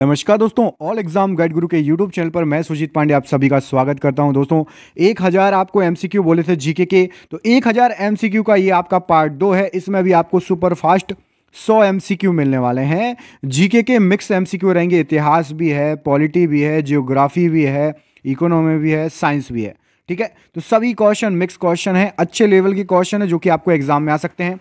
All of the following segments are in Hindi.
नमस्कार दोस्तों ऑल एग्ज़ाम गाइड गुरु के यूट्यूब चैनल पर मैं सुजीत पांडे आप सभी का स्वागत करता हूँ। दोस्तों, एक हज़ार आपको एमसीक्यू बोले थे जीके के तो एक हज़ार एमसीक्यू का ये आपका पार्ट दो है। इसमें भी आपको सुपर फास्ट सौ एमसीक्यू मिलने वाले हैं। जीके के मिक्स एमसीक्यू रहेंगे। इतिहास भी है पॉलिटी भी है जियोग्राफी भी है इकोनॉमी भी है साइंस भी है। ठीक है? तो सभी क्वेश्चन मिक्स क्वेश्चन है। अच्छे लेवल के क्वेश्चन है जो कि आपको एग्ज़ाम में आ सकते हैं।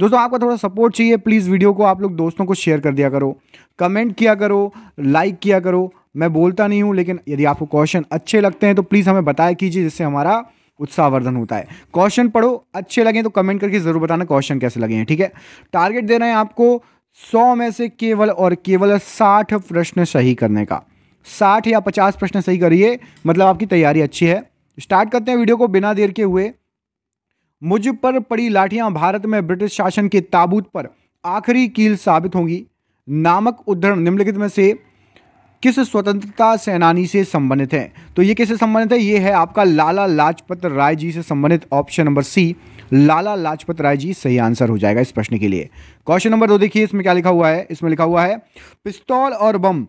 दोस्तों, आपका थोड़ा सपोर्ट चाहिए प्लीज़ वीडियो को आप लोग दोस्तों को शेयर कर दिया करो। कमेंट किया करो लाइक किया करो। मैं बोलता नहीं हूँ, लेकिन यदि आपको क्वेश्चन अच्छे लगते हैं तो प्लीज़ हमें बताया कीजिए, जिससे हमारा उत्साहवर्धन होता है। क्वेश्चन पढ़ो, अच्छे लगे तो कमेंट करके ज़रूर बताना क्वेश्चन कैसे लगे हैं, ठीक है? टारगेट दे रहे हैं आपको सौ में से केवल और केवल साठ प्रश्न सही करने का। साठ या पचास प्रश्न सही करिए मतलब आपकी तैयारी अच्छी है। स्टार्ट करते हैं वीडियो को बिना देर के हुए। मुझ पर पड़ी लाठियाँ भारत में ब्रिटिश शासन के ताबूत पर आखिरी कील साबित होंगी। नामक उद्धरण निम्नलिखित में से किस स्वतंत्रता सेनानी से संबंधित है? तो ये किससे संबंधित है? ये है आपका लाला लाजपत राय जी से संबंधित option number C. Lala Lajpat Rai ji, सही आंसर हो जाएगा इस प्रश्न के लिए। क्वेश्चन नंबर दो देखिए, इसमें क्या लिखा हुआ है? इसमें लिखा हुआ है, पिस्तौल और बम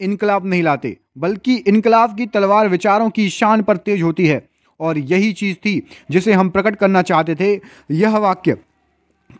इनकलाब नहीं लाते, बल्कि इनकलाब की तलवार विचारों की शान पर तेज होती है। और यही चीज़ थी जिसे हम प्रकट करना चाहते थे। यह वाक्य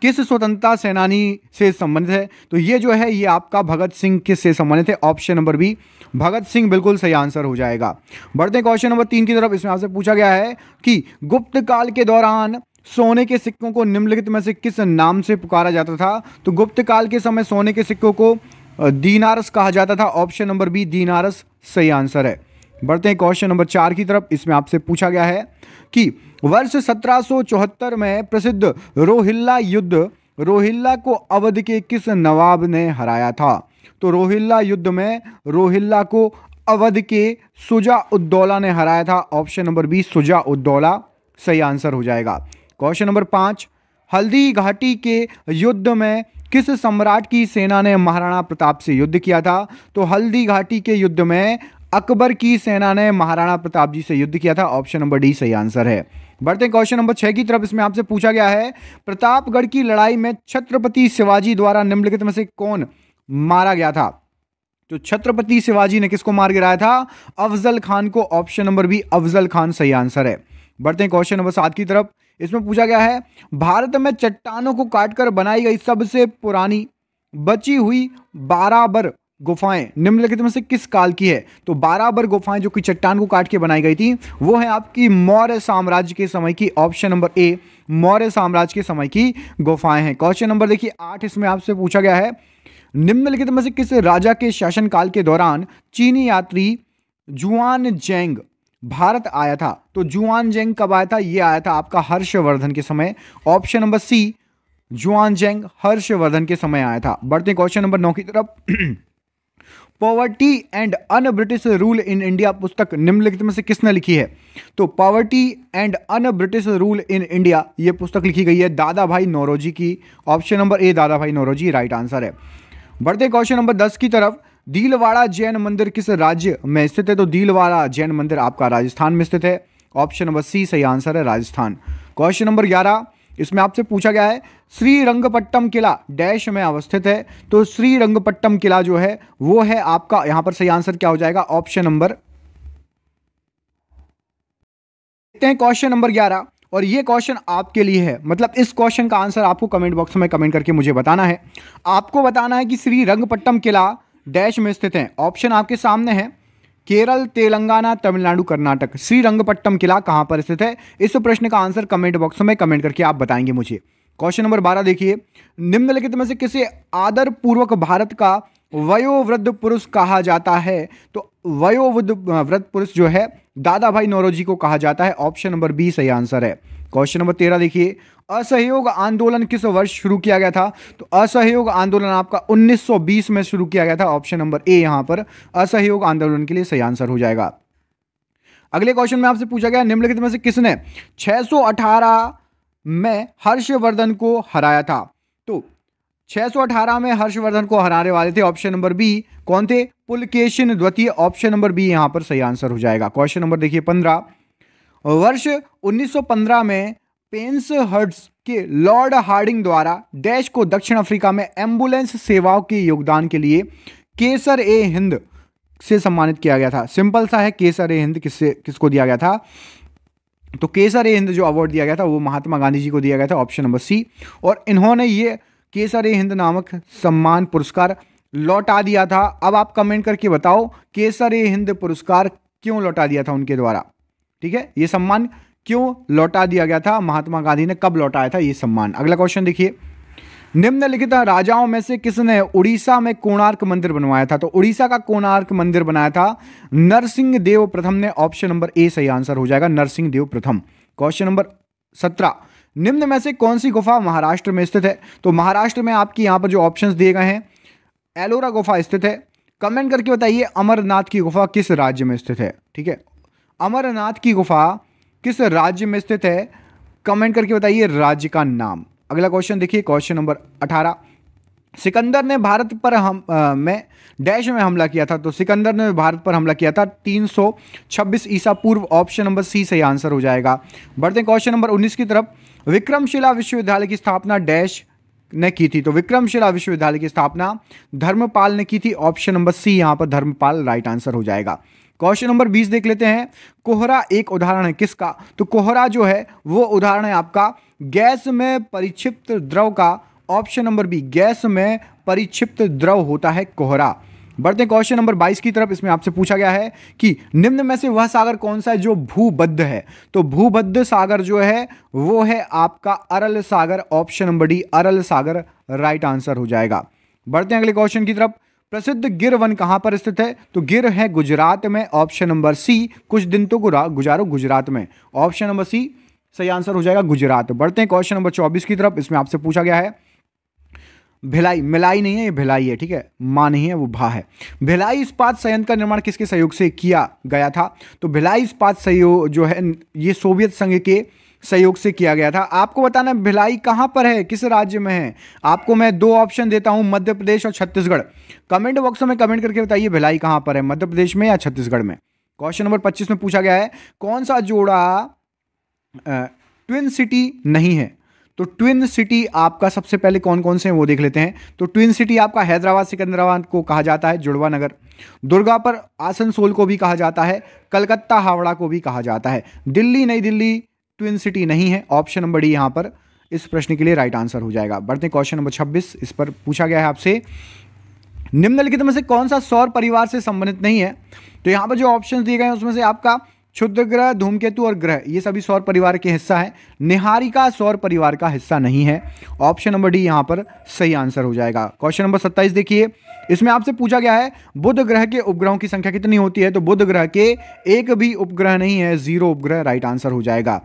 किस स्वतंत्रता सेनानी से संबंधित है? तो ये जो है, ये आपका भगत सिंह किस से संबंधित है? Option number B, Bhagat Singh बिल्कुल सही आंसर हो जाएगा। बढ़ते क्वेश्चन नंबर तीन की तरफ़। इसमें आपसे पूछा गया है कि गुप्त काल के दौरान सोने के सिक्कों को निम्नलिखित में से किस नाम से पुकारा जाता था? तो गुप्त काल के समय सोने के सिक्कों को दीनारस कहा जाता था। ऑप्शन नंबर बी, दीनारस सही आंसर है। बढ़ते हैं क्वेश्चन नंबर चार की तरफ़। इसमें आपसे पूछा गया है कि वर्ष 1774 में प्रसिद्ध रोहिल्ला युद्ध, रोहिल्ला को अवध के किस नवाब ने हराया था? तो रोहिल्ला युद्ध में रोहिल्ला को अवध के सुजा उद्दौला ने हराया था। Option number B, Shuja Uddaula. सही आंसर हो जाएगा। क्वेश्चन नंबर पाँच, हल्दी घाटी के युद्ध में किस सम्राट की सेना ने महाराणा प्रताप से युद्ध किया था? तो हल्दी घाटी के युद्ध में अकबर की सेना ने महाराणा प्रताप जी से युद्ध किया था। ऑप्शन नंबर डी सही आंसर है। बढ़ते हैं क्वेश्चन नंबर छह की तरफ़। इसमें आपसे पूछा गया है, प्रतापगढ़ की लड़ाई में छत्रपति शिवाजी द्वारा निम्नलिखित में से कौन मारा गया था? तो छत्रपति शिवाजी ने किसको मार गिराया था? अफजल खान को option number B, Afzal Khan सही आंसर है। बढ़ते हैं क्वेश्चन नंबर सात की तरफ़। इसमें पूछा गया है, भारत में चट्टानों को काटकर बनाई गई सबसे पुरानी, बची हुई बाराबर गुफाएँ। निम्नलिखित में से किस काल की है? तो बाराबर गुफाएँ जो कि चट्टान को काट के बनाई गई थी, वो है आपकी मौर्य साम्राज्य के समय की ऑप्शन नंबर ए मौर्य साम्राज्य के समय की गुफाएँ हैं। क्वेश्चन नंबर देखिए, आठ इसमें आपसे पूछा गया है। निम्नलिखित में से किस राजा के शासनकाल के दौरान चीनी यात्री जुआन जेंग भारत आया था? तो जुआन जेंग कब आया था? यह आया था आपका हर्षवर्धन के समय। ऑप्शन नंबर सी जुआन जेंग हर्षवर्धन के समय आया था। बढ़ते क्वेश्चन नंबर नौ की तरफ़। Poverty and un British rule in India पुस्तक निम्नलिखित में से किसने लिखी है? तो poverty and un British rule in India ये पुस्तक लिखी गई है दादा भाई नौरोजी की। ऑप्शन नंबर ए दादा भाई नौरोजी राइट आंसर है। बढ़ते क्वेश्चन नंबर दस की तरफ़। दीलवाड़ा जैन मंदिर किस राज्य में स्थित है? तो दीलवाड़ा जैन मंदिर आपका राजस्थान में स्थित है। ऑप्शन नंबर सी सही आंसर है, राजस्थान। क्वेश्चन नंबर ग्यारह इसमें आपसे पूछा गया है श्री रंगपट्टम किला डैश में अवस्थित है तो श्री रंगपट्टम किला जो है, वो है आपका, यहाँ पर सही आंसर क्या हो जाएगा? ऑप्शन नंबर देखते हैं क्वेश्चन नंबर ग्यारह, और ये क्वेश्चन आपके लिए है। मतलब इस क्वेश्चन का आंसर आपको कमेंट बॉक्स में कमेंट करके मुझे बताना है। आपको बताना है कि श्री रंगपट्टम किला डैश में स्थित है। ऑप्शन आपके सामने है। केरल, तेलंगाना, तमिलनाडु, कर्नाटक। श्रीरंगपट्टम किला कहाँ पर स्थित है? इस प्रश्न का आंसर कमेंट बॉक्स में कमेंट करके आप बताएँगे मुझे। क्वेश्चन नंबर बारह देखिए। निम्नलिखित में से किसे आदर पूर्वक भारत का वयोवृद्ध पुरुष कहा जाता है? तो वयोवृद्ध वृद्ध पुरुष जो है दादा भाई नौरोजी को कहा जाता है। ऑप्शन नंबर बी सही आंसर है। क्वेश्चन नंबर तेरह देखिए। असहयोग आंदोलन किस वर्ष शुरू किया गया था? तो असहयोग आंदोलन आपका 1920 में शुरू किया गया था ऑप्शन नंबर ए यहाँ पर। असहयोग आंदोलन के लिए सही आंसर हो जाएगा। अगले क्वेश्चन में आपसे पूछा गया, निम्नलिखित में से किसने 618 में हर्षवर्धन को हराया था? तो 618 में हर्षवर्धन को हराने वाले थे ऑप्शन नंबर बी कौन थे? पुलकेशन द्वितीय। ऑप्शन नंबर बी यहाँ पर सही आंसर हो जाएगा। क्वेश्चन नंबर देखिए, पंद्रह। वर्ष 1915 में पेंस हर्ट्स के लॉर्ड हार्डिंग द्वारा डैश को दक्षिण अफ्रीका में एंबुलेंस सेवाओं के योगदान के लिए केसर ए हिंद से सम्मानित किया गया था। सिंपल सा है, केसर ए हिंद किससे, किसको दिया गया था? तो केसर ए हिंद जो अवार्ड दिया गया था, वो महात्मा गांधी जी को दिया गया था ऑप्शन नंबर सी और इन्होंने ये केसर ए हिंद नामक सम्मान पुरस्कार लौटा दिया था। अब आप कमेंट करके बताओ, केसर ए हिंद पुरस्कार क्यों लौटा दिया था उनके द्वारा? ठीक है? ये सम्मान क्यों लौटा दिया गया था? महात्मा गांधी ने कब लौटाया था ये सम्मान? अगला क्वेश्चन देखिए। निम्नलिखित राजाओं में से किसने उड़ीसा में कोणार्क मंदिर बनवाया था? तो उड़ीसा का कोणार्क मंदिर बनाया था नरसिंह देव प्रथम ने। ऑप्शन नंबर ए सही आंसर हो जाएगा, नरसिंह देव प्रथम। क्वेश्चन नंबर सत्रह। निम्न में से कौन सी गुफा महाराष्ट्र में स्थित है? तो महाराष्ट्र में आपकी यहाँ पर जो ऑप्शंस दिए गए हैं, एलोरा गुफा स्थित है। कमेंट करके बताइए, अमरनाथ की गुफा किस राज्य में स्थित है? ठीक है। अमरनाथ की गुफा किस राज्य में स्थित है? कमेंट करके बताइए राज्य का नाम। अगला क्वेश्चन देखिए क्वेश्चन नंबर अठारह। सिकंदर ने भारत पर हम आ, में डैश में हमला किया था तो सिकंदर ने भारत पर हमला किया था 326 ईसा पूर्व। ऑप्शन नंबर सी सही आंसर हो जाएगा। बढ़ते क्वेश्चन नंबर 19 की तरफ़। विक्रमशिला विश्वविद्यालय की स्थापना डैश ने की थी तो विक्रमशिला विश्वविद्यालय की स्थापना धर्मपाल ने की थी। ऑप्शन नंबर सी यहाँ पर धर्मपाल राइट आंसर हो जाएगा। क्वेश्चन नंबर 20 देख लेते हैं। कोहरा एक उदाहरण है किसका? तो कोहरा जो है, वो उदाहरण है आपका गैस में परिक्षिप्त द्रव का ऑप्शन नंबर बी, गैस में परिक्षिप्त द्रव होता है कोहरा। बढ़ते हैं क्वेश्चन नंबर 22 की तरफ़, इसमें आपसे पूछा गया है कि निम्न में से वह सागर कौन सा है जो भूबद्ध है? तो भूबद्ध सागर जो है, वो है आपका अरल सागर, ऑप्शन नंबर डी, अरल सागर, राइट आंसर हो जाएगा। बढ़ते हैं अगले क्वेश्चन की तरफ़। प्रसिद्ध गिर वन कहाँ पर स्थित है? तो गिर है गुजरात में ऑप्शन नंबर सी कुछ दिन तो गुजारो गुजरात में। ऑप्शन नंबर सी सही आंसर हो जाएगा गुजरात। बढ़ते हैं क्वेश्चन नंबर चौबीस की तरफ़, इसमें आपसे पूछा गया है। भिलाई, मिलाई नहीं है, ये भिलाई है, ठीक है? माँ नहीं है, वो भा है। भिलाई इस्पात संयंत्र का निर्माण किसके सहयोग से किया गया था? तो भिलाई इस्पात सहयोग जो है, ये सोवियत संघ के सहयोग से किया गया था। आपको बताना भिलाई कहाँ पर है? किस राज्य में है? आपको मैं दो ऑप्शन देता हूँ, मध्य प्रदेश और छत्तीसगढ़। कमेंट बॉक्स में कमेंट करके बताइए, भिलाई कहाँ पर है? मध्य प्रदेश में या छत्तीसगढ़ में? क्वेश्चन नंबर पच्चीस में पूछा गया है, कौन सा जोड़ा ट्विन सिटी नहीं है? तो ट्विन सिटी आपका सबसे पहले कौन कौन से हैं वो देख लेते हैं। तो ट्विन सिटी आपका हैदराबाद, सिकंदराबाद को कहा जाता है, जुड़वा नगर। दुर्गा पर आसनसोल को भी कहा जाता है, कलकत्ता, हावड़ा को भी कहा जाता है। दिल्ली, नई दिल्ली ट्विन सिटी नहीं है ऑप्शन नंबर डी यहाँ पर इस प्रश्न के लिए राइट आंसर हो जाएगा। बढ़ते क्वेश्चन नंबर छब्बीस, इस पर पूछा गया है आपसे। निम्नलिखित में से कौन सा सौर परिवार से संबंधित नहीं है? तो यहाँ पर जो ऑप्शन दिए गए हैं, उसमें से आपका क्षुद्र ग्रह, धूमकेतु और ग्रह, ये सभी सौर परिवार के हिस्सा है। निहारिका सौर परिवार का हिस्सा नहीं है। ऑप्शन नंबर डी यहाँ पर सही आंसर हो जाएगा। क्वेश्चन नंबर सत्ताईस देखिए। इसमें आपसे पूछा गया है, बुध ग्रह के उपग्रहों की संख्या कितनी होती है? तो बुध ग्रह के एक भी उपग्रह नहीं है, ज़ीरो उपग्रह, राइट आंसर हो जाएगा।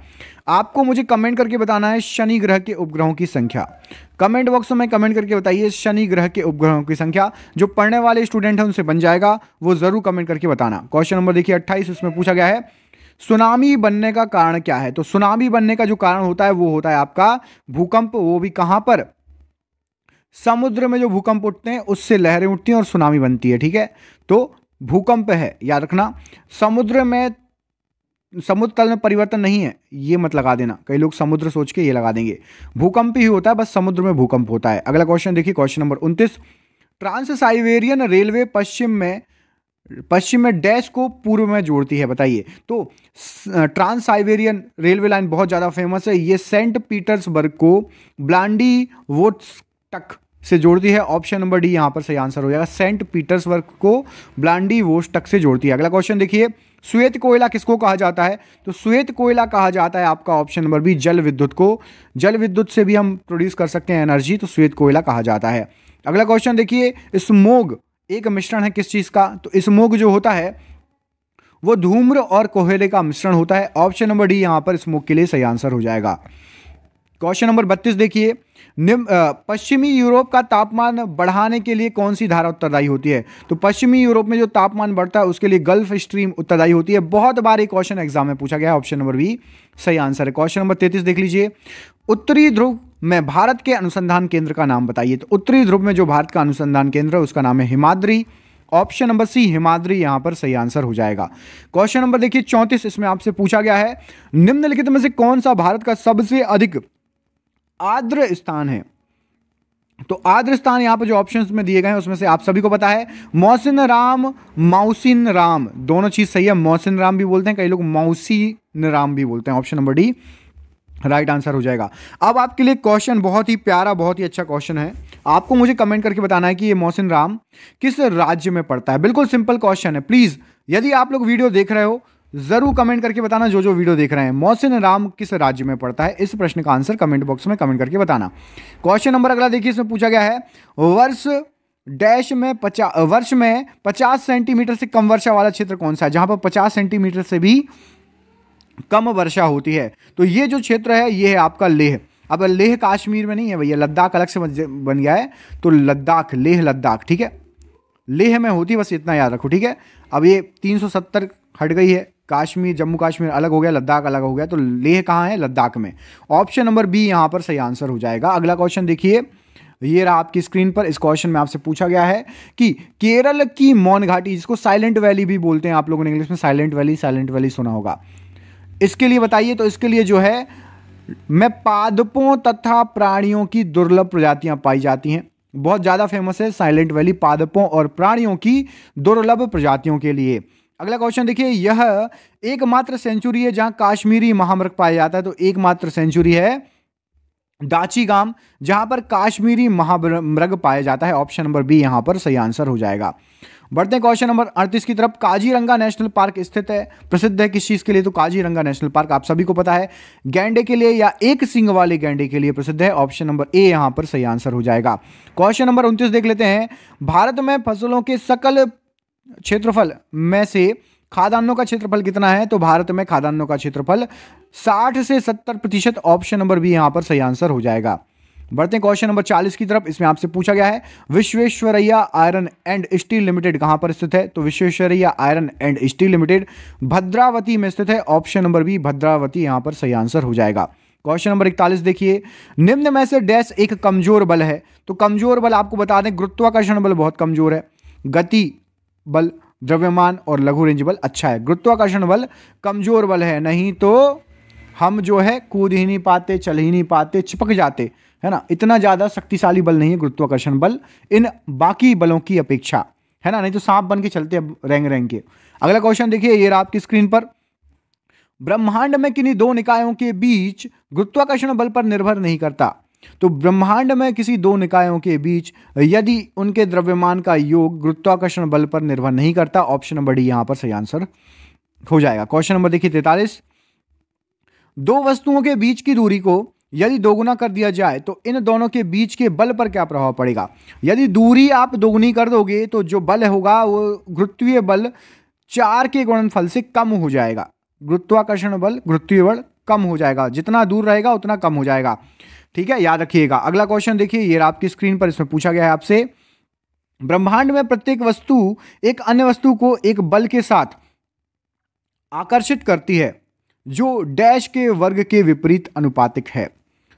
आपको मुझे कमेंट करके बताना है शनि ग्रह के उपग्रहों की संख्या। कमेंट बॉक्स में कमेंट करके बताइए शनि ग्रह के उपग्रहों की संख्या। जो पढ़ने वाले स्टूडेंट हैं उनसे बन जाएगा, वो ज़रूर कमेंट करके बताना। क्वेश्चन नंबर देखिए, अट्ठाईस, उसमें पूछा गया है, सुनामी बनने का कारण क्या है? तो सुनामी बनने का जो कारण होता है, वो होता है आपका भूकंप, वो भी कहाँ पर? समुद्र में जो भूकंप उठते हैं, उससे लहरें उठती हैं और सुनामी बनती है, ठीक है? तो भूकंप है, याद रखना। समुद्र में समुद्र तल में परिवर्तन नहीं है, ये मत लगा देना। कई लोग समुद्र सोच के ये लगा देंगे। भूकंप ही होता है, बस समुद्र में भूकंप होता है। अगला क्वेश्चन देखिए क्वेश्चन नंबर उनतीस। ट्रांस साइबेरियन रेलवे पश्चिम में पश्चिम में डैश को पूर्व में जोड़ती है, बताइए। तो ट्रांस साइबेरियन रेलवे लाइन बहुत ज़्यादा फ़ेमस है। ये सेंट पीटर्सबर्ग को ब्लांडी वोटक से जोड़ती है। ऑप्शन नंबर डी यहाँ पर सही आंसर हो जाएगा। सेंट पीटर्सबर्ग को ब्लांडी वोस्टक से जोड़ती है। अगला क्वेश्चन देखिए। श्वेत कोयला किसको कहा जाता है? तो श्वेत कोयला कहा जाता है आपका ऑप्शन नंबर बी, जल विद्युत को। जल विद्युत से भी हम प्रोड्यूस कर सकते हैं एनर्जी तो श्वेत कोयला कहा जाता है। अगला क्वेश्चन देखिए स्मोग एक मिश्रण है किस चीज़ का? तो स्मोक जो होता है, वो धूम्र और कोयले का मिश्रण होता है। ऑप्शन नंबर डी यहाँ पर स्मोक के लिए सही आंसर हो जाएगा। क्वेश्चन नंबर बत्तीस देखिए पश्चिमी यूरोप का तापमान बढ़ाने के लिए कौन सी धारा उत्तरदायी होती है? तो पश्चिमी यूरोप में जो तापमान बढ़ता है, उसके लिए गल्फ स्ट्रीम उत्तरदायी होती है। बहुत बार ये क्वेश्चन एग्ज़ाम में पूछा गया ऑप्शन नंबर बी सही आंसर है। क्वेश्चन नंबर तैतीस देख लीजिए। उत्तरी ध्रुव में भारत के अनुसंधान केंद्र का नाम बताइए। तो उत्तरी ध्रुव में जो भारत का अनुसंधान केंद्र है, उसका नाम है Himadri. Option number C Himadri, यहाँ पर सही आंसर हो जाएगा। क्वेश्चन नंबर देखिए, चौंतीस इसमें आपसे पूछा गया है। निम्नलिखित में से कौन सा भारत का सबसे अधिक आर्द्र स्थान है। तो आद्र स्थान यहाँ पर जो ऑप्शंस में दिए गए हैं, उसमें से आप सभी को पता है मौसिन राम मौसिन राम दोनों चीज़ सही है मौसिन राम भी बोलते हैं, कई लोग मौसिन राम भी बोलते हैं option number D right answer हो जाएगा। अब आपके लिए क्वेश्चन बहुत ही प्यारा, बहुत ही अच्छा क्वेश्चन है। आपको मुझे कमेंट करके बताना है कि ये मोहसिन राम किस राज्य में पड़ता है। बिल्कुल सिंपल क्वेश्चन है प्लीज़ यदि आप लोग वीडियो देख रहे हो ज़रूर कमेंट करके बताना जो जो वीडियो देख रहे हैं। मोहसिन राम किस राज्य में पड़ता है? इस प्रश्न का आंसर कमेंट बॉक्स में कमेंट करके बताना। क्वेश्चन नंबर अगला देखिए, इसमें पूछा गया है, वर्ष डैश में पचास वर्ष में पचास सेंटीमीटर से कम वर्षा वाला क्षेत्र कौन सा है? जहाँ पर पचास सेंटीमीटर से भी कम वर्षा होती है। तो ये जो क्षेत्र है, ये है आपका लेह। अब लेह कश्मीर में नहीं है भैया, लद्दाख अलग से बन गया है। तो लद्दाख, लेह लद्दाख, ठीक है? लेह में होती बस इतना याद रखो, ठीक है? अब ये 370 हट गई है। कश्मीर, जम्मू कश्मीर अलग हो गया, लद्दाख अलग हो गया तो लेह कहाँ है? लद्दाख में। ऑप्शन नंबर बी यहाँ पर सही आंसर हो जाएगा। अगला क्वेश्चन देखिए। ये रहा आपकी स्क्रीन पर। इस क्वेश्चन में आपसे पूछा गया है कि केरल की मौन घाटी, जिसको साइलेंट वैली भी बोलते हैं आप लोगों ने इंग्लिश में साइलेंट वैली साइलेंट वैली सुना होगा। इसके लिए बताइए तो इसके लिए जो है, में पादपों तथा प्राणियों की दुर्लभ प्रजातियाँ पाई जाती हैं। बहुत ज़्यादा फ़ेमस है साइलेंट वैली पादपों और प्राणियों की दुर्लभ प्रजातियों के लिए। अगला क्वेश्चन देखिए, यह एकमात्र सेंचुरी है जहाँ काश्मीरी महामृग पाया जाता है तो एकमात्र सेंचुरी है दाची गाँव जहाँ पर काश्मीरी महामृग पाया जाता है। ऑप्शन नंबर बी यहाँ पर सही आंसर हो जाएगा। बढ़ते हैं क्वेश्चन नंबर अड़तीस की तरफ़। काजीरंगा नेशनल पार्क स्थित है, प्रसिद्ध है किस चीज़ के लिए? तो काजीरंगा नेशनल पार्क आप सभी को पता है, गैंडे के लिए या एक सिंह वाले गैंडे के लिए प्रसिद्ध है। ऑप्शन नंबर ए यहाँ पर सही आंसर हो जाएगा। क्वेश्चन नंबर उनतीस देख लेते हैं। भारत में फ़सलों के सकल क्षेत्रफल में से खादानों का क्षेत्रफल कितना है? तो भारत में खादानों का क्षेत्रफल 60 से 70 प्रतिशत ऑप्शन नंबर बी यहाँ पर सही आंसर हो जाएगा। बढ़ते हैं क्वेश्चन नंबर 40 की तरफ़। इसमें आपसे पूछा गया है, Visvesvaraya iron and steel limited कहाँ पर स्थित है? तो Visvesvaraya iron and steel limited Bhadravati में स्थित है। ऑप्शन नंबर बी भद्रावती यहाँ पर सही आंसर हो जाएगा। क्वेश्चन नंबर इकतालीस देखिए। निम्न में से डैश एक कमज़ोर बल है। तो कमज़ोर बल आपको बता दें, गुरुत्वाकर्षण बल बहुत कमज़ोर है। गति बल द्रव्यमान और लघु रेंज बल अच्छा है। गुरुत्वाकर्षण बल कमज़ोर बल है, नहीं तो हम जो है कूद ही नहीं पाते, चल ही नहीं पाते, चिपक जाते, है ना? इतना ज़्यादा शक्तिशाली बल नहीं है गुरुत्वाकर्षण बल इन बाकी बलों की अपेक्षा, है ना? नहीं तो सांप बन के चलते रेंग रेंग के। अगला क्वेश्चन देखिए ये आपकी स्क्रीन पर। ब्रह्मांड में किन्हीं दो निकायों के बीच गुरुत्वाकर्षण बल पर निर्भर नहीं करता। तो ब्रह्मांड में किसी दो निकायों के बीच, यदि उनके द्रव्यमान का योग गुरुत्वाकर्षण बल पर निर्भर नहीं करता ऑप्शन नंबर डी यहाँ पर सही आंसर हो जाएगा। क्वेश्चन नंबर देखिए तैतालीस। दो वस्तुओं के बीच की दूरी को यदि दोगुना कर दिया जाए तो इन दोनों के बीच के बल पर क्या प्रभाव पड़ेगा? यदि दूरी आप दोगुनी कर दोगे तो जो बल होगा, वो गुरुत्वीय बल चार के गुणनफल से कम हो जाएगा। गुरुत्वाकर्षण बल, गुरुत्वीय बल कम हो जाएगा। जितना दूर रहेगा, उतना कम हो जाएगा। ठीक है? याद रखिएगा। अगला क्वेश्चन देखिए, ये आपकी स्क्रीन पर इसमें पूछा गया है आपसे। ब्रह्मांड में प्रत्येक वस्तु एक अन्य वस्तु को एक बल के साथ आकर्षित करती है, जो डैश के वर्ग के विपरीत अनुपातिक है।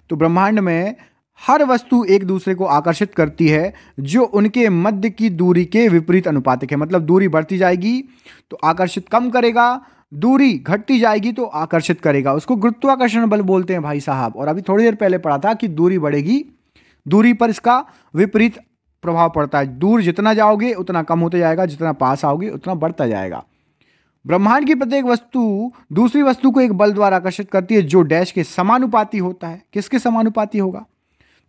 तो ब्रह्मांड में हर वस्तु एक दूसरे को आकर्षित करती है, जो उनके मध्य की दूरी के विपरीत अनुपातिक है। मतलब दूरी बढ़ती जाएगी तो आकर्षित कम करेगा दूरी घटती जाएगी तो आकर्षित करेगा। उसको गुरुत्वाकर्षण बल बोलते हैं भाई साहब। और अभी थोड़ी देर पहले पढ़ा था कि दूरी बढ़ेगी, दूरी पर इसका विपरीत प्रभाव पड़ता है। दूर जितना जाओगे, उतना कम होता जाएगा, जितना पास आओगे, उतना बढ़ता जाएगा। ब्रह्मांड की प्रत्येक वस्तु दूसरी वस्तु को एक बल द्वारा आकर्षित करती है, जो डैश के समानुपाती होता है। किसके समानुपाती होगा?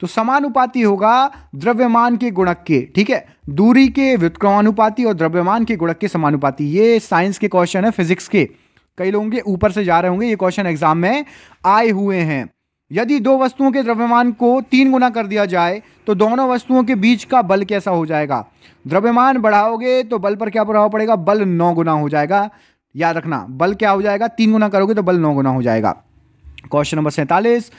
तो समानुपाती होगा द्रव्यमान के गुणक के, ठीक है? दूरी के व्युत्क्रमानुपाती और द्रव्यमान के गुणक के समानुपाती। ये साइंस के क्वेश्चन है, फिजिक्स के। कई लोगों के ऊपर से जा रहे होंगे, ये क्वेश्चन एग्ज़ाम में आए हुए हैं। यदि दो वस्तुओं के द्रव्यमान को तीन गुना कर दिया जाए तो दोनों वस्तुओं के बीच का बल कैसा हो जाएगा? द्रव्यमान बढ़ाओगे तो बल पर क्या प्रभाव पड़ेगा? बल नौ गुना हो जाएगा। याद रखना, बल क्या हो जाएगा? तीन गुना करोगे तो बल नौ गुना हो जाएगा। क्वेश्चन नंबर सैंतालीस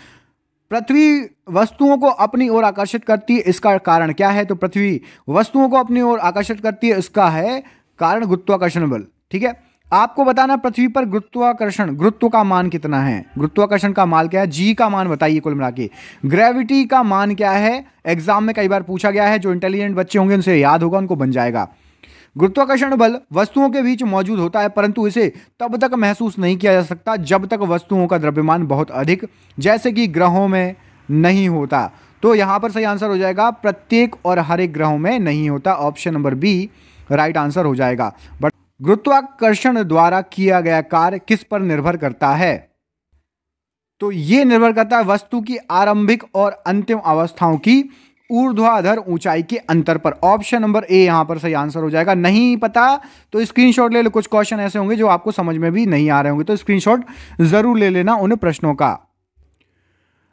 पृथ्वी वस्तुओं को अपनी ओर आकर्षित करती है, इसका कारण क्या है? तो पृथ्वी वस्तुओं को अपनी ओर आकर्षित करती है, इसका है कारण गुरुत्वाकर्षण बल, ठीक है? आपको बताना पृथ्वी पर गुरुत्वाकर्षण, गुरुत्व का मान कितना है? गुरुत्वाकर्षण का मान क्या है? जी का मान बताइए कुल मिला के। ग्रेविटी का मान क्या है? एग्ज़ाम में कई बार पूछा गया है, जो इंटेलिजेंट बच्चे होंगे उनसे याद होगा, उनको बन जाएगा। गुरुत्वाकर्षण बल वस्तुओं के बीच मौजूद होता है, परंतु इसे तब तक महसूस नहीं किया जा सकता जब तक वस्तुओं का द्रव्यमान बहुत अधिक, जैसे कि ग्रहों में नहीं होता। तो यहाँ पर सही आंसर हो जाएगा, प्रत्येक और हर एक ग्रहों में नहीं होता। Option number B, right answer हो जाएगा। बट गुरुत्वाकर्षण द्वारा किया गया कार्य किस पर निर्भर करता है? तो यह निर्भर करता है वस्तु की आरंभिक और अंतिम अवस्थाओं की। ऊर्ध्वाधर ऊंचाई के अंतर पर। ऑप्शन नंबर ए यहाँ पर सही आंसर हो जाएगा। नहीं पता तो स्क्रीनशॉट ले लो। कुछ क्वेश्चन ऐसे होंगे जो आपको समझ में भी नहीं आ रहे होंगे। तो स्क्रीनशॉट ज़रूर ले लेना उन प्रश्नों का।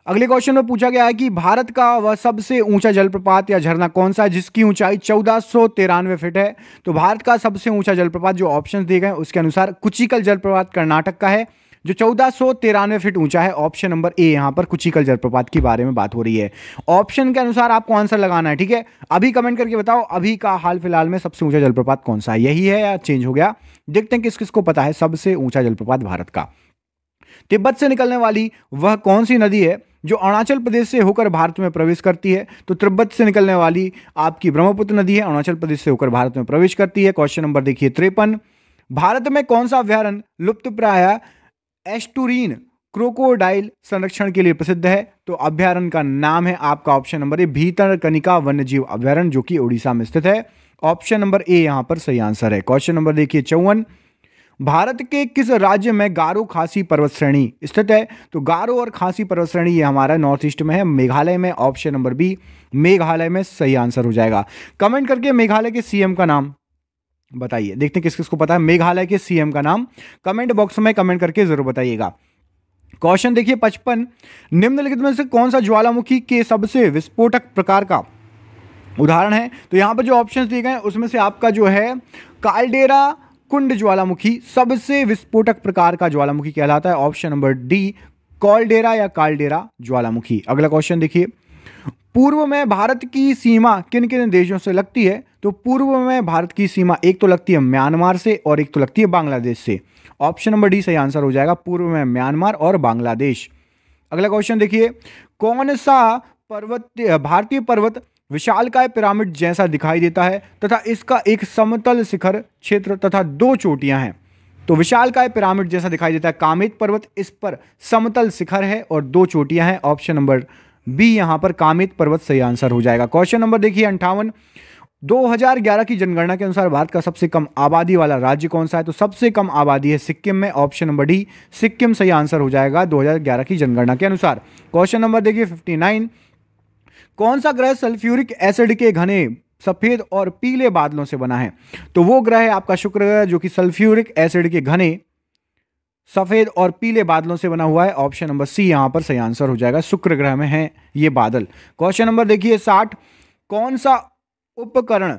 अगले क्वेश्चन में पूछा गया है कि भारत का वह सबसे ऊँचा जलप्रपात या झरना कौन सा है, जिसकी ऊंचाई चौदह सौ तिरानवे फीट है? तो भारत का सबसे ऊँचा जलप्रपात जो ऑप्शन दिए गए उसके अनुसार कुचिकल जलप्रपात कर्नाटक का है। जो चौदह सौ तिरानवे फीट ऊँचा है ऑप्शन नंबर ए यहाँ पर कुचिकल जलप्रपात के बारे में बात हो रही है। ऑप्शन के अनुसार आपको आंसर लगाना है, ठीक है? अभी कमेंट करके बताओ, अभी का हाल फ़िलहाल में सबसे ऊँचा जलप्रपात कौन सा है? यही है या चेंज हो गया? देखते हैं किस किस को पता है सबसे ऊँचा जलप्रपात भारत का। तिब्बत से निकलने वाली वह कौन सी नदी है जो अरुणाचल प्रदेश से होकर भारत में प्रवेश करती है? तो तिब्बत से निकलने वाली आपकी ब्रह्मपुत्र नदी है, अरुणाचल प्रदेश से होकर भारत में प्रवेश करती है। क्वेश्चन नंबर देखिए, त्रेपन। भारत में कौन सा अभ्यारण लुप्त प्राय एस्टुरीन क्रोकोडाइल संरक्षण के लिए प्रसिद्ध है। तो अभ्यारण का नाम है आपका ऑप्शन नंबर ए, भीतर कनिका वन्यजीव अभ्यारण जो कि ओडिशा में स्थित है। ऑप्शन नंबर ए, यहाँ पर सही आंसर है। क्वेश्चन नंबर देखिए, चौवन। भारत के किस राज्य में गारो खासी पर्वत श्रेणी स्थित है? तो गारो और खासी पर्वत श्रेणी ये हमारा नॉर्थ ईस्ट में है, मेघालय में। ऑप्शन नंबर बी, मेघालय में सही आंसर हो जाएगा। कमेंट करके मेघालय के सीएम का नाम। बताइए। देखते हैं किस किस को पता है। मेघालय के सीएम का नाम। कमेंट बॉक्स में कमेंट करके ज़रूर बताइएगा। क्वेश्चन देखिए, पचपन। निम्नलिखित में से कौन सा ज्वालामुखी के सबसे विस्फोटक प्रकार का उदाहरण है? तो यहाँ पर जो ऑप्शंस दिए गए उसमें से आपका जो है कालडेरा कुंड ज्वालामुखी सबसे विस्फोटक प्रकार का ज्वालामुखी कहलाता है। ऑप्शन नंबर डी कॉलडेरा या कालडेरा ज्वालामुखी। अगला क्वेश्चन देखिए। पूर्व में भारत की सीमा किन किन देशों से लगती है? तो पूर्व में भारत की सीमा एक तो लगती है म्यांमार से और एक तो लगती है बांग्लादेश से। ऑप्शन नंबर डी सही आंसर हो जाएगा पूर्व में म्यांमार और बांग्लादेश। अगला क्वेश्चन देखिए, कौन सा पर्वत, भारतीय पर्वत विशालकाय पिरामिड जैसा दिखाई देता है तथा इसका एक समतल शिखर क्षेत्र तथा दो चोटियाँ हैं? तो विशालकाय पिरामिड जैसा दिखाई देता है, कामित पर्वत, इस पर समतल शिखर है और दो चोटियाँ हैं, ऑप्शन नंबर बी यहाँ पर कामित पर्वत सही आंसर हो जाएगा। क्वेश्चन नंबर देखिए, अंठावन। 2011 की जनगणना के अनुसार भारत का सबसे कम आबादी वाला राज्य कौन सा है? तो सबसे कम आबादी है सिक्किम में ऑप्शन नंबर डी, सिक्किम सही आंसर हो जाएगा 2011 की जनगणना के अनुसार। क्वेश्चन नंबर देखिए 59 कौन सा ग्रह सल्फ्यूरिक एसिड के घने, सफ़ेद और पीले बादलों से बना है? तो वो ग्रह है आपका शुक्र ग्रह, जो कि सल्फ्यूरिक एसिड के घने सफ़ेद और पीले बादलों से बना हुआ है। ऑप्शन नंबर सी यहाँ पर सही आंसर हो जाएगा। शुक्र ग्रह में है ये बादल। क्वेश्चन नंबर देखिए, साठ। कौन सा उपकरण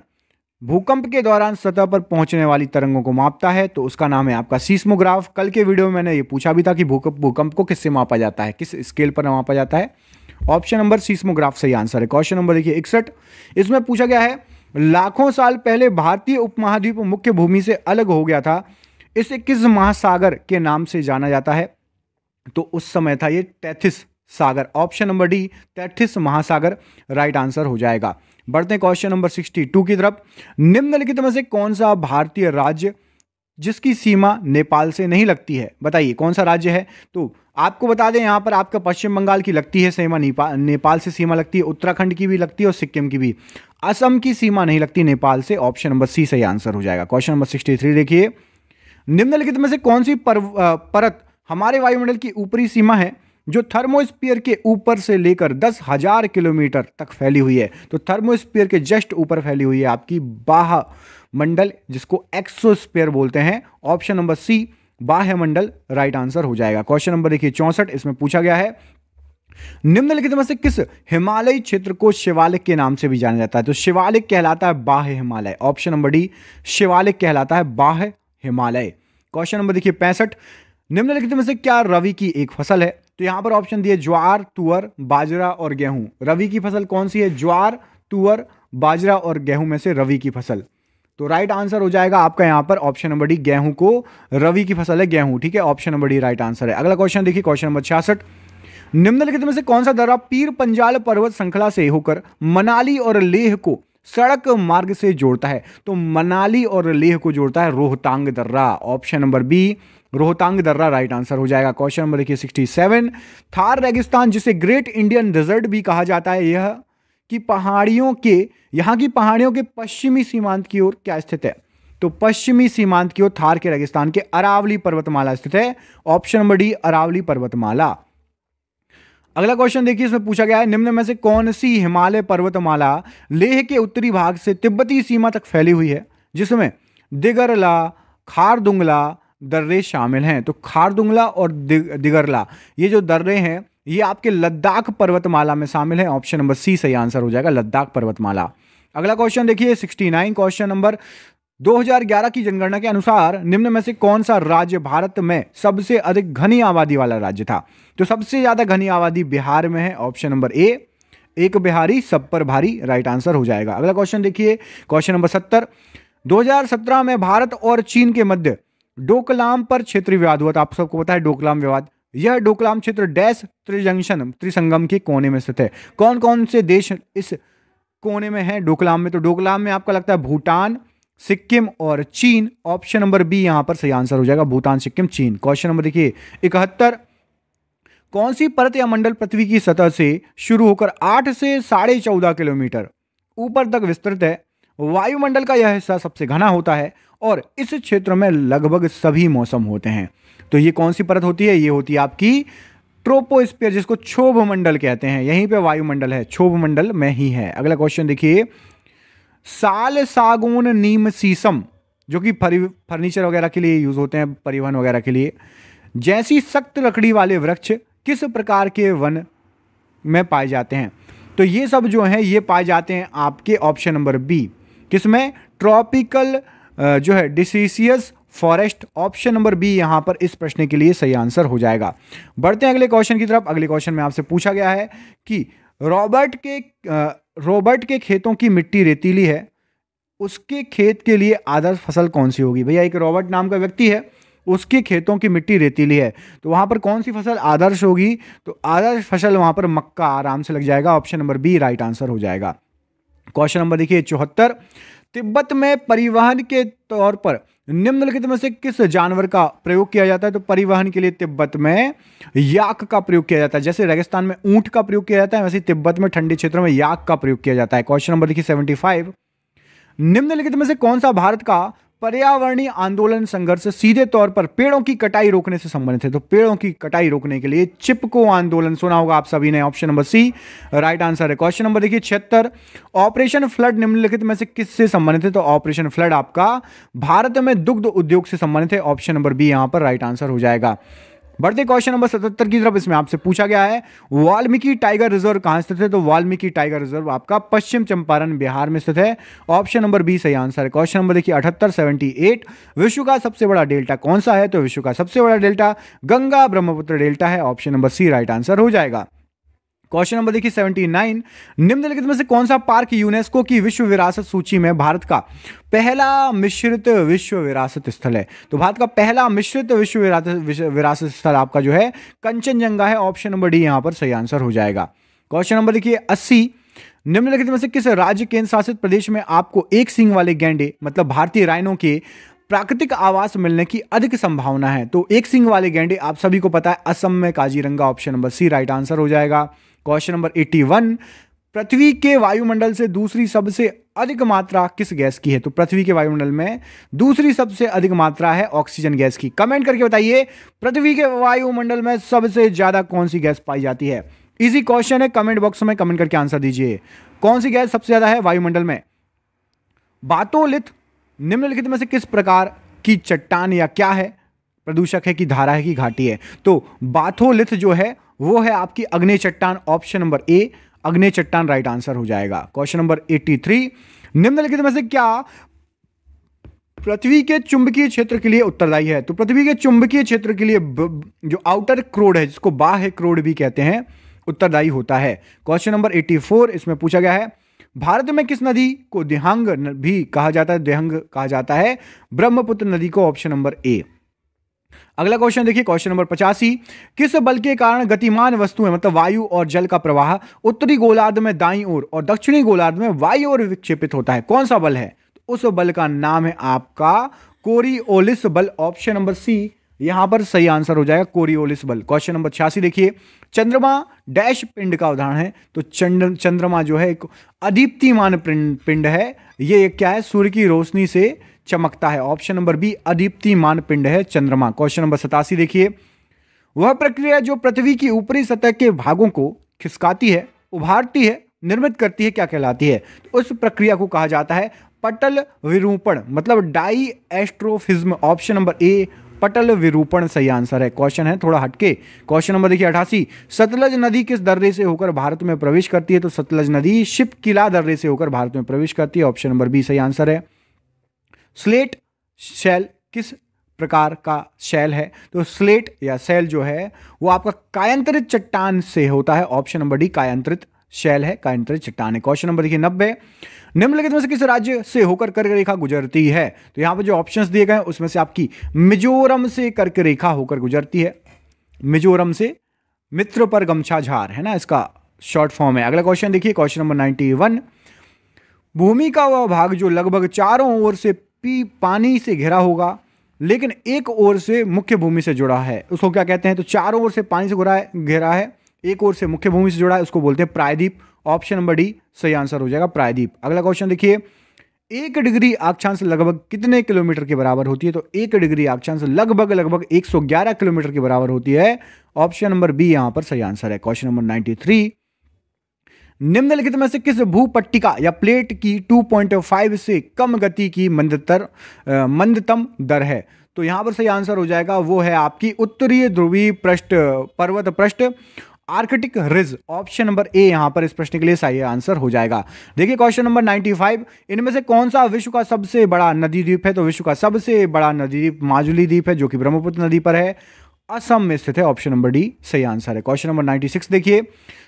भूकंप के दौरान सतह पर पहुँचने वाली तरंगों को मापता है? तो उसका नाम है आपका सीस्मोग्राफ। कल के वीडियो में मैंने ये पूछा भी था कि भूकंप भूकंप को किससे मापा जाता है? किस स्केल पर मापा जाता है? ऑप्शन नंबर सीस्मोग्राफ सही आंसर है। क्वेश्चन नंबर देखिए, इकसठ। इसमें पूछा गया है, लाखों साल पहले भारतीय उपमहाद्वीप मुख्य भूमि से अलग हो गया था। इसे किस महासागर के नाम से जाना जाता है? तो उस समय था ये तैथिस सागर। ऑप्शन नंबर डी तैथिस महासागर। राइट आंसर हो जाएगा। बढ़ते क्वेश्चन नंबर सिक्सटी टू की तरफ़। निम्नलिखित में से कौन सा भारतीय राज्य जिसकी सीमा नेपाल से नहीं लगती है? बताइए, कौन सा राज्य है? तो आपको बता दें, यहाँ पर आपका पश्चिम बंगाल की लगती है सीमा नेपाल नेपाल से सीमा लगती है, उत्तराखंड की भी लगती है और सिक्किम की भी। असम की सीमा नहीं लगती, नेपाल से। ऑप्शन नंबर सी सही आंसर हो जाएगा। क्वेश्चन नंबर सिक्सटी थ्री देखिए। निम्नलिखित में से कौन सी पर, परत हमारे वायुमंडल की ऊपरी सीमा है जो थर्मोस्पियर के ऊपर से लेकर दस हज़ार किलोमीटर तक फैली हुई है? तो थर्मोस्पियर के जस्ट ऊपर फैली हुई है आपकी बाह मंडल जिसको एक्सोस्फीयर बोलते हैं। ऑप्शन नंबर सी बाह्य मंडल राइट आंसर हो जाएगा। क्वेश्चन नंबर देखिए चौसठ इसमें पूछा गया है। निम्नलिखित में से किस हिमालय क्षेत्र को शिवालिक के नाम से भी जाना जाता है? तो शिवालिक कहलाता है बाह्य Himalaya. Option number D Shivalik कहलाता है बाह्य हिमालय। क्वेश्चन नंबर देखिए, पैंसठ। निम्नलिखित में से क्या रवि की एक फ़सल है? तो यहाँ पर ऑप्शन दिए ज्वार, तुअर, बाजरा और गेहूँ। रवि की फ़सल कौन सी है? ज्वार, तुअर, बाजरा और गेहूँ में से रवि की फ़सल। तो राइट आंसर हो जाएगा आपका यहाँ पर ऑप्शन नंबर डी गेहूँ को रवि की फ़सल है गेहूँ, ठीक है? Option number D right answer है। अगला क्वेश्चन देखिए क्वेश्चन नंबर छियासठ। निम्नलिखित में से कौन सा दर्रा पीर पंजाल पर्वत श्रृंखला से होकर मनाली और लेह को सड़क मार्ग से जोड़ता है तो मनाली और लेह को जोड़ता है रोहतांग दर्रा। ऑप्शन नंबर बी, रोहतांग दर्रा राइट आंसर हो जाएगा। क्वेश्चन नंबर देखिए सिक्सटी सेवन थार रेगिस्तान, जिसे ग्रेट इंडियन डेजर्ट भी कहा जाता है, यह कि पहाड़ियों के, यहाँ की पहाड़ियों के पश्चिमी सीमांत की ओर क्या स्थित है? तो पश्चिमी सीमांत की ओर थार के रेगिस्तान के अरावली पर्वतमाला स्थित है। ऑप्शन नंबर डी, अरावली पर्वतमाला। अगला क्वेश्चन देखिए, इसमें पूछा गया है, निम्न में से कौन सी हिमालय पर्वतमाला लेह के उत्तरी भाग से तिब्बती सीमा तक फैली हुई है, जिसमें दिगरला, खारदुंगला, दर्रे शामिल हैं। तो खारदुंगला और दिगरला, ये जो दर्रे हैं, ये आपके लद्दाख पर्वतमाला में शामिल है। ऑप्शन नंबर सी सही आंसर हो जाएगा, लद्दाख पर्वतमाला। अगला क्वेश्चन देखिए 69 क्वेश्चन नंबर 2011 की जनगणना के अनुसार निम्न में से कौन सा राज्य भारत में सबसे अधिक घनी आबादी वाला राज्य था? तो सबसे ज़्यादा घनी आबादी बिहार में है, ऑप्शन नंबर ए, एक बिहारी, सब पर भारी राइट आंसर हो जाएगा। अगला क्वेश्चन देखिए क्वेश्चन नंबर सत्तर। 2017 में भारत और चीन के मध्य डोकलाम पर क्षेत्रीय विवाद हुआ था। आप सबको पता है डोकलाम विवाद। यह डोकलाम क्षेत्र डैश त्रिजंक्शन, त्रिसंगम के कोने में स्थित है। कौन कौन से देश इस कोने में है डोकलाम में? तो डोकलाम में आपका लगता है भूटान सिक्किम और चीन ऑप्शन नंबर बी यहाँ पर सही आंसर हो जाएगा, भूटान, सिक्किम, चीन। क्वेश्चन नंबर देखिए, इकहत्तर। कौन सी परत या मंडल पृथ्वी की सतह से शुरू होकर आठ से साढ़े चौदह किलोमीटर ऊपर तक विस्तृत है? वायुमंडल का यह हिस्सा सबसे घना होता है और इस क्षेत्र में लगभग सभी मौसम होते हैं। तो ये कौन सी परत होती है? ये होती है आपकी ट्रोपोस्पियर जिसको क्षोभ मंडल कहते हैं। यहीं पे वायुमंडल है। क्षोभ मंडल में ही है। अगला क्वेश्चन देखिए साल सागुन नीम सीसम, जो कि फर्नीचर वगैरह के लिए यूज़ होते हैं, परिवहन वगैरह के लिए, जैसी सख्त लकड़ी वाले वृक्ष किस प्रकार के वन में पाए जाते हैं? तो ये सब जो हैं, ये पाए जाते हैं आपके ऑप्शन नंबर बी, किसमें? ट्रॉपिकल जो है, deciduous forest, option number B यहाँ पर इस प्रश्न के लिए सही आंसर हो जाएगा। बढ़ते हैं अगले क्वेश्चन की तरफ़। अगले क्वेश्चन में आपसे पूछा गया है कि रॉबर्ट के रॉबर्ट के खेतों की मिट्टी रेतीली है। उसके खेत के लिए आदर्श फ़सल कौन सी होगी? भैया, एक रॉबर्ट नाम का व्यक्ति है, उसके खेतों की मिट्टी रेतीली है। तो वहाँ पर कौन सी फ़सल आदर्श होगी? तो आदर्श फ़सल वहाँ पर मक्का आराम से लग जाएगा। Option number B, right answer हो जाएगा। क्वेश्चन नंबर देखिए, चौहत्तर। तिब्बत में परिवहन के तौर पर निम्नलिखित में से किस जानवर का प्रयोग किया जाता है? तो परिवहन के लिए तिब्बत में याक का प्रयोग किया जाता है। जैसे रेगिस्तान में ऊँट का प्रयोग किया जाता है, वैसे तिब्बत में ठंडी क्षेत्रों में याक का प्रयोग किया जाता है। क्वेश्चन नंबर देखिए सेवेंटी फाइव। निम्नलिखित में से कौन सा भारत का पर्यावरणीय आंदोलन संघर्ष सीधे तौर पर पेड़ों की कटाई रोकने से संबंधित है। तो पेड़ों की कटाई रोकने के लिए चिपको आंदोलन। सुना होगा आप सभी ने option number C, right answer है। क्वेश्चन नंबर देखिए छिहत्तर, ऑपरेशन फ्लड निम्नलिखित में से किस से संबंधित है? तो ऑपरेशन फ्लड आपका भारत में दुग्ध उद्योग से संबंधित है। ऑप्शन नंबर बी यहाँ पर राइट आंसर हो जाएगा। बढ़ते क्वेश्चन नंबर सतहत्तर की तरफ़ इसमें आपसे पूछा गया है, वाल्मीकि टाइगर रिज़र्व कहाँ स्थित है? तो वाल्मीकि टाइगर रिज़र्व आपका पश्चिम चंपारण बिहार में स्थित है। ऑप्शन नंबर बी सही आंसर है। क्वेश्चन नंबर देखिए, अठहत्तर सेवेंटी एट विश्व का सबसे बड़ा डेल्टा कौन सा है? तो विश्व का सबसे बड़ा डेल्टा गंगा ब्रह्मपुत्र डेल्टा है। Option number C right answer हो जाएगा। क्वेश्चन नंबर देखिए 79 निम्नलिखित में से कौन सा पार्क यूनेस्को की विश्व विरासत सूची में भारत का पहला मिश्रित विश्व विरासत स्थल है? तो भारत का पहला मिश्रित विश्व विरासत स्थल आपका जो है, कंचनजंगा है। ऑप्शन नंबर डी यहाँ पर सही आंसर हो जाएगा। क्वेश्चन नंबर देखिए अस्सी। निम्नलिखित में से किस राज्य केंद्र शासित प्रदेश में आपको एक सिंह वाले गेंडे मतलब भारतीय राइनों के प्राकृतिक आवास मिलने की अधिक संभावना है? तो एक सिंह वाले गेंडे आप सभी को पता है, असम में Kaziranga option number C right answer हो जाएगा। क्वेश्चन नंबर 81 पृथ्वी के वायुमंडल से दूसरी सबसे अधिक मात्रा किस गैस की है? तो पृथ्वी के वायुमंडल में दूसरी सबसे अधिक मात्रा है ऑक्सीजन गैस की। कमेंट करके बताइए, पृथ्वी के वायुमंडल में सबसे ज़्यादा कौन सी गैस पाई जाती है? इजी क्वेश्चन है कमेंट बॉक्स में कमेंट करके आंसर दीजिए। कौन सी गैस सबसे ज़्यादा है वायुमंडल में? बातोलिथ निम्नलिखित में से किस प्रकार की चट्टान या क्या है? प्रदूषक है कि धारा है कि घाटी है? तो बाथोलिथ जो है वो है आपकी अग्नि चट्टान ऑप्शन नंबर ए अग्नि चट्टान राइट आंसर हो जाएगा। क्वेश्चन नंबर 83 निम्नलिखित में से क्या पृथ्वी के चुंबकीय क्षेत्र के लिए उत्तरदायी है? तो पृथ्वी के चुंबकीय क्षेत्र के लिए जो आउटर क्रोड है, जिसको बाह्य क्रोड भी कहते हैं, उत्तरदायी होता है। क्वेश्चन नंबर 84 इसमें पूछा गया है, भारत में किस नदी को देहांग भी कहा जाता है, देहंग कहा जाता है? ब्रह्मपुत्र नदी को ऑप्शन नंबर ए अगला क्वेश्चन देखिए, क्वेश्चन नंबर पचासी। किस बल के कारण गतिमान वस्तुएँ मतलब वायु और जल का प्रवाह, उत्तरी गोलार्ध में दाई ओर और दक्षिणी गोलार्ध में वायु और विक्षेपित होता है? कौन सा बल है? तो उस बल का नाम है आपका कोरिओलिस बल, ऑप्शन नंबर सी। यहाँ पर सही आंसर हो जाएगा कोरियोलिस बल। क्वेश्चन नंबर छियासी देखिए, चंद्रमा डैश पिंड का उदाहरण है तो चंद्र चंद्रमा जो है एक अधिप्तिमान पिंड है। ये क्या है? सूर्य की रोशनी से चमकता है। ऑप्शन नंबर बी अदीप्तिमान पिंड है, चंद्रमा। क्वेश्चन नंबर सतासी देखिए। वह प्रक्रिया जो पृथ्वी की ऊपरी सतह के भागों को खिसकाती है, उभारती है, निर्मित करती है, क्या कहलाती है? तो उस प्रक्रिया को कहा जाता है पटल विरूपण मतलब diastrophism. Option number A, पटल विरूपण सही आंसर है। क्वेश्चन है थोड़ा हटके। क्वेश्चन नंबर देखिए अठासी, सतलज नदी किस दर्रे से होकर भारत में प्रवेश करती है? तो सतलज नदी शिप किला दर्रे से होकर भारत में प्रवेश करती है। ऑप्शन नंबर बी सही आंसर है। स्लेट शैल किस प्रकार का शैल है? तो स्लेट या सेल जो है, वो आपका कायंत्रित चट्टान से होता है। ऑप्शन नंबर डी, कायंत्रित शैल है। कायंत्रित चट्टान है। क्वेश्चन नंबर देखिए, नब्बे। निम्नलिखित में से किस राज्य से होकर कर्क रेखा गुजरती है? तो यहाँ पर जो ऑप्शंस दिए गए उसमें से आपकी मिजोरम से कर्क रेखा होकर गुजरती है। मिजोरम से मित्र पर गमछा झार है ना? इसका शॉर्ट फॉर्म है। अगला क्वेश्चन देखिए क्वेश्चन नंबर नाइनटी वन भूमि का वह भाग जो लगभग चारों ओर से पी पानी से घिरा होगा, लेकिन एक ओर से मुख्य भूमि से जुड़ा है। उसको क्या कहते हैं? तो चारों ओर से पानी से घिरा है घिरा है। एक ओर से मुख्य भूमि से जुड़ा है, उसको बोलते हैं प्रायद्वीप। ऑप्शन नंबर डी, सही आंसर हो जाएगा प्रायद्वीप। अगला क्वेश्चन देखिए, एक डिग्री अक्षांश लगभग कितने किलोमीटर के बराबर होती है? तो एक डिग्री अक्षांश लगभग लगभग 111 किलोमीटर के बराबर होती है। ऑप्शन नंबर बी यहाँ पर सही आंसर है। क्वेश्चन नंबर 93 निम्नलिखित में से किस भूपट्टिका या प्लेट की 2.5 से कम गति की मंदतर मंदतम दर है? तो यहाँ पर सही आंसर हो जाएगा, वो है आपकी उत्तरीय ध्रुवीय पृष्ठ, पर्वत पृष्ठ, Arctic ridge. Option number A यहाँ पर इस प्रश्न के लिए सही आंसर हो जाएगा। देखिए, क्वेश्चन नंबर 95 इनमें से कौन सा विश्व का सबसे बड़ा नदी द्वीप है? तो विश्व का सबसे बड़ा नदी द्वीप माजुली द्वीप है, जो कि ब्रह्मपुत्र नदी पर है। असम में स्थित है ऑप्शन नंबर डी सही आंसर है। क्वेश्चन नंबर 96 देखिए,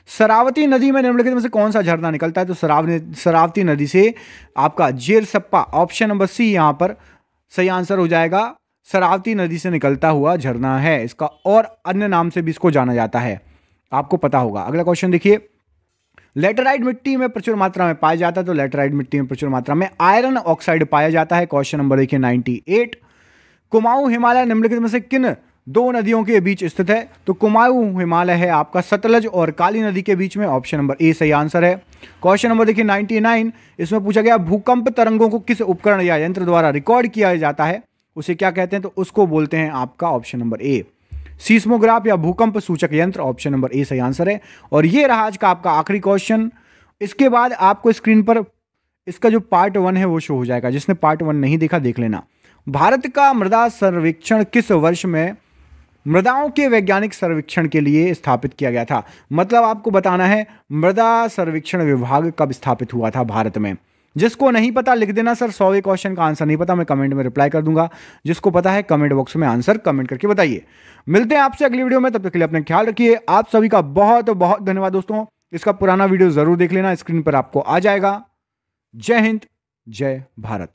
सरावती नदी में निम्नलिखित में से कौन सा झरना निकलता है? तो सरावती सरावती नदी से आपका जेर सप्पा ऑप्शन नंबर सी यहाँ पर सही आंसर हो जाएगा। सरावती नदी से निकलता हुआ झरना है, इसका और अन्य नाम से भी इसको जाना जाता है। आपको पता होगा। अगला क्वेश्चन देखिए लेटराइड मिट्टी में प्रचुर मात्रा में पाया जाता है तो लेटराइड मिट्टी में प्रचुर मात्रा में आयरन ऑक्साइड पाया जाता है। क्वेश्चन नंबर देखिए 98 कुमाऊं हिमालय निम्नलिखित में से किन दो नदियों के बीच स्थित है तो कुमाऊं हिमालय है आपका सतलज और काली नदी के बीच में ऑप्शन नंबर ए सही आंसर है। क्वेश्चन नंबर देखिए 99 इसमें पूछा गया भूकंप तरंगों को किस उपकरण या यंत्र द्वारा रिकॉर्ड किया जाता है? उसे क्या कहते हैं? तो उसको बोलते हैं आपका ऑप्शन नंबर ए सीस्मोग्राफ या भूकंप सूचक यंत्र ऑप्शन नंबर ए सही आंसर है। और ये रहा आज का आपका आखिरी क्वेश्चन इसके बाद आपको स्क्रीन पर इसका जो पार्ट वन है, वो शो हो जाएगा। जिसने पार्ट वन नहीं देखा, देख लेना। भारत का मृदा सर्वेक्षण किस वर्ष में मृदाओं के वैज्ञानिक सर्वेक्षण के लिए स्थापित किया गया था। मतलब आपको बताना है, मृदा सर्वेक्षण विभाग कब स्थापित हुआ था भारत में? जिसको नहीं पता लिख देना सर, सौ क्वेश्चन का आंसर नहीं पता, मैं कमेंट में रिप्लाई कर दूँगा। जिसको पता है कमेंट बॉक्स में आंसर कमेंट करके बताइए। मिलते हैं आपसे अगली वीडियो में, तब तक के लिए अपने ख्याल रखिए। आप सभी का बहुत बहुत धन्यवाद दोस्तों। इसका पुराना वीडियो ज़रूर देख लेना स्क्रीन पर आपको आ जाएगा। जय हिंद, जय भारत।